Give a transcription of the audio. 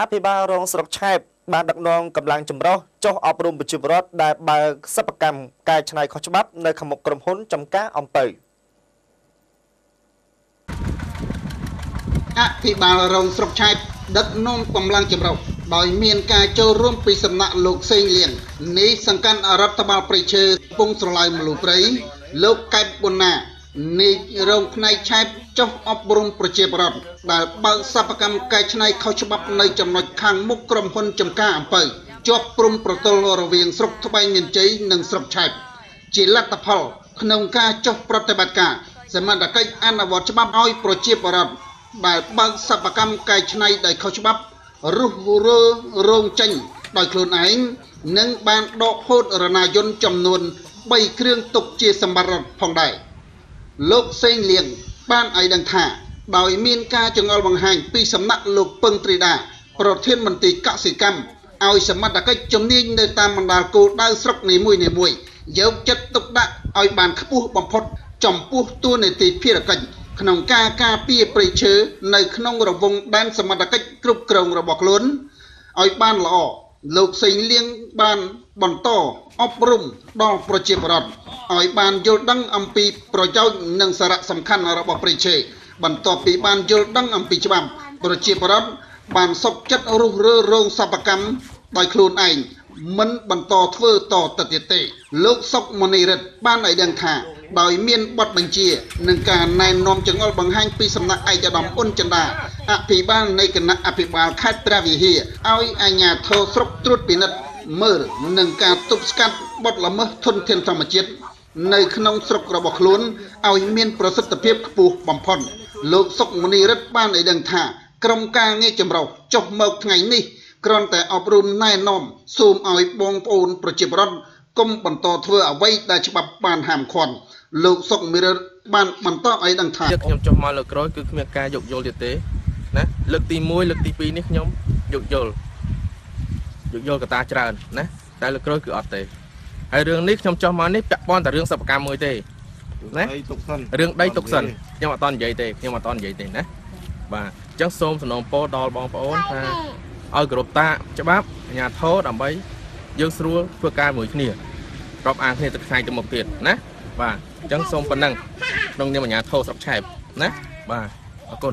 អភិបាលរងស្រុកឆែបបានដឹកនាំកម្លាំងចម្រុះចុះអប់រំប្រជាពលរដ្ឋដែលបើកសិប្បកម្មកែច្នៃខុសច្បាប់នៅខាងមុខក្រុមហ៊ុនចំការអំពៅអភិបាលរងស្រុកឆែបដឹកនាំកម្លាំងចម្រុះដោយមានការចូលរួមពីសំណាក់លោកសេងលៀងនៃសង្កាត់រដ្ឋបាលព្រៃឈើកំពង់ស្រឡៅមលូព្រៃលោកកែបប៊ុនណា នៃរោងផ្នែកឆែបចុះអប់រំប្រជាពលរដ្ឋដែលបើកសិប្បកម្មកែច្នៃខុសច្បាប់នៅចំណុចខាងមុខក្រុមហ៊ុនចំការអំពៅជាប់ព្រំប្រទល់រវាងស្រុកត្បែងមានជ័យនិងស្រុកឆែបជាលទ្ធផល ក្នុងការចុះប្រតិបត្តិការសមត្ថកិច្ចអនុវត្តច្បាប់ឲ្យប្រជាពលរដ្ឋដែលបើកសិប្បកម្មកែច្នៃដោយខុសច្បាប់រុះរើរោងចេញដោយខ្លួនឯងនិងបានដកហូតរណយន្តចំនួន3គ្រឿងទុកជាសម្បត្តិរដ្ឋផងដែរ លោកសេងលៀងបានឲ្យដឹងថា ដោយមានការចងល់បង្ហាញពីសំណាក់លោកពឹងត្រីដាប្រធានមន្ត្រីកសិកម្មឲ្យសមត្ថកិច្ចជំនាញនៅតាមបណ្ដាលគោលដៅស្រុកនីមួយៗយកចិត្តទុកដាក់ឲ្យបានខ្ពស់បំផុត ចំពោះតួនាទីភារកិច្ចក្នុងការការពារព្រៃឈើនៅក្នុងរង្វង់ដែនសមត្ថកិច្ចគ្រប់គ្រងរបស់ខ្លួនឲ្យបានល្អ លោកសេងលៀងបានបន្តអប់រំដល់ប្រជាពលរដ្ឋឲ្យបានយល់ដឹងអំពីប្រយោជន៍និងសារៈសំខាន់របស់ព្រៃឈើបន្ទាប់ពីបានយល់ដឹងអំពីច្បាប់ប្រជាពលរដ្ឋបានសុខចិត្តរុះរើរោងសប្បកម្មដោយខ្លួនឯងមិនបន្តធ្វើតទៅទៀតទេ លោកសុកមនីរិទ្ធបានឲ្យដឹងថា ដោយមានបទបញ្ជានិងការណែនាំចង្អុលបង្ហាញពីសំណាក់ឯកឧត្តមអ៊ុនចិន្តាអភិបាលនៃគណៈអភិបាលខេត្តព្រះវិហារឲ្យអាជ្ញាធរស្រុកត្រួតពិនិត្យមើលនឹងការទប់ស្កាត់បទល្មើសធនធានធម្មជាតិនៅក្នុងស្រុករបស់ខ្លួនឲ្យមានប្រសិទ្ធភាពខ្ពស់បំផុតលោកសុកមនីរិទ្ធបានឲ្យដឹងថាក្រុមការងារចម្រុះចុះមកថ្ងៃនេះគ្រាន់តែអប់រំណែនាំសូមឲ្យបងប្អូនប្រជាពលរដ្ឋ កុំបន្តធ្វើអ្វីដែលច្បាប់បានហាមឃាត់លោកសុកមីរិទ្ធបានបន្តឲ្យដឹងថាទៀតខ្ញុំចុះមកលើកក្រោយគឺគ្មានការយោគយល់ទៀតទេណាលើកទី1លើកទី2នេះខ្ញុំយោគយល់យោគយល់កត្តាច្រើនណាតែលើកក្រោយគឺអត់ទេហើយរឿងនេះខ្ញុំចុះមកនេះពាក់ព័ន្ធតែរឿងសិប្បកម្មមួយទេណាអីទុកសិនរឿងដីទុកសិនខ្ញុំអត់តន់និយាយទេខ្ញុំអត់តន់និយាយទេណាបាទអញ្ចឹងសូមសំណូមពរដល់បងប្អូនថាឲ្យគោរពតាច្បាប់អាជ្ញាធរដើម្បី យើងស្រួលធ្វើការមួយគ្នារាប់អានគ្នាទៅថ្ងៃទៅមុខទៀតណាបាទអញ្ចឹងសូមប៉ុណ្ណឹងក្នុងនាមអាជ្ញាធរស្រុកឆែបណាបាទអរគុណ